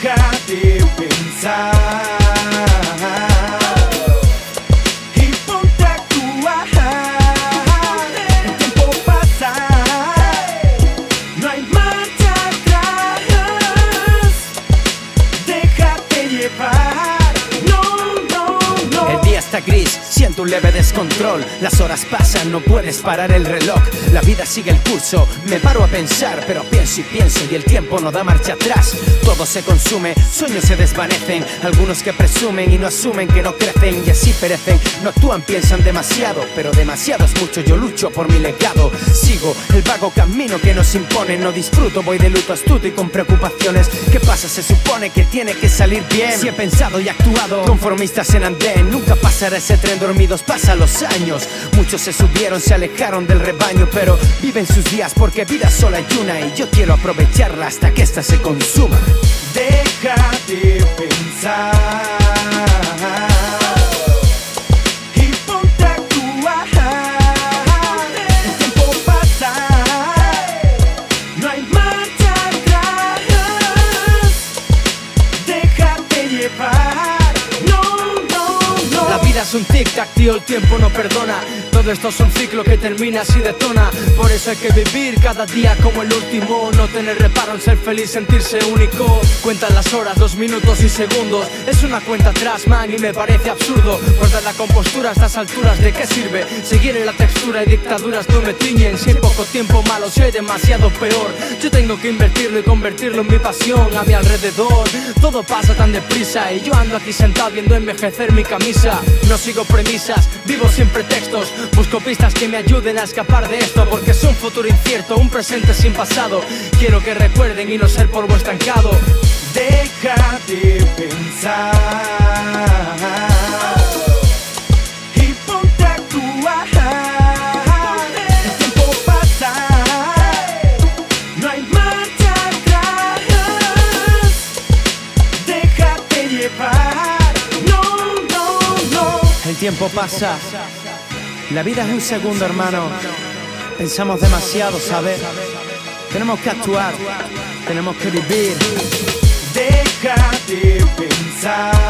Déjate pensar y ponte a actuar. El tiempo pasa, no hay marcha atrás. Déjate llevar, no, no, no. El día está gris, siento un leve descontrol. Las horas pasan, no puedes parar el reloj. La vida sigue el curso, me paro a pensar, pero pienso y pienso y el tiempo no da marcha atrás. Todo se consume, sueños se desvanecen. Algunos que presumen y no asumen que no crecen y así perecen. No actúan, piensan demasiado, pero demasiado es mucho. Yo lucho por mi legado, sigo el vago camino que nos impone. No disfruto, voy de luto astuto y con preocupaciones. ¿Qué pasa? Se supone que tiene que salir bien. Si he pensado y actuado, conformistas en andén. Nunca pasará ese tren dormidos, pasan los años. Muchos se subieron, se alejaron del rebaño, pero viven sus días porque vida sola hay una y yo quiero aprovecharla hasta que esta se consuma. Déjate pensar es un tic-tac, tío, el tiempo no perdona. Todo esto es un ciclo que termina así detona. Por eso hay que vivir cada día como el último. No tener reparo en ser feliz, sentirse único. Cuentan las horas, los minutos y segundos. Es una cuenta atrás, man, y me parece absurdo. Guardar la compostura a estas alturas, ¿de qué sirve? Seguir en la textura y dictaduras no me tiñen. Si hay poco tiempo malo, si hay demasiado peor. Yo tengo que invertirlo y convertirlo en mi pasión a mi alrededor. Todo pasa tan deprisa y yo ando aquí sentado viendo envejecer mi camisa. Sigo premisas, vivo sin pretextos. Busco pistas que me ayuden a escapar de esto porque es un futuro incierto, un presente sin pasado. Quiero que recuerden y no ser polvo estancado. Déjate pensar tiempo pasa, la vida es un segundo, hermano. Pensamos demasiado, ¿sabes? Tenemos que actuar, tenemos que vivir. Déjate pensar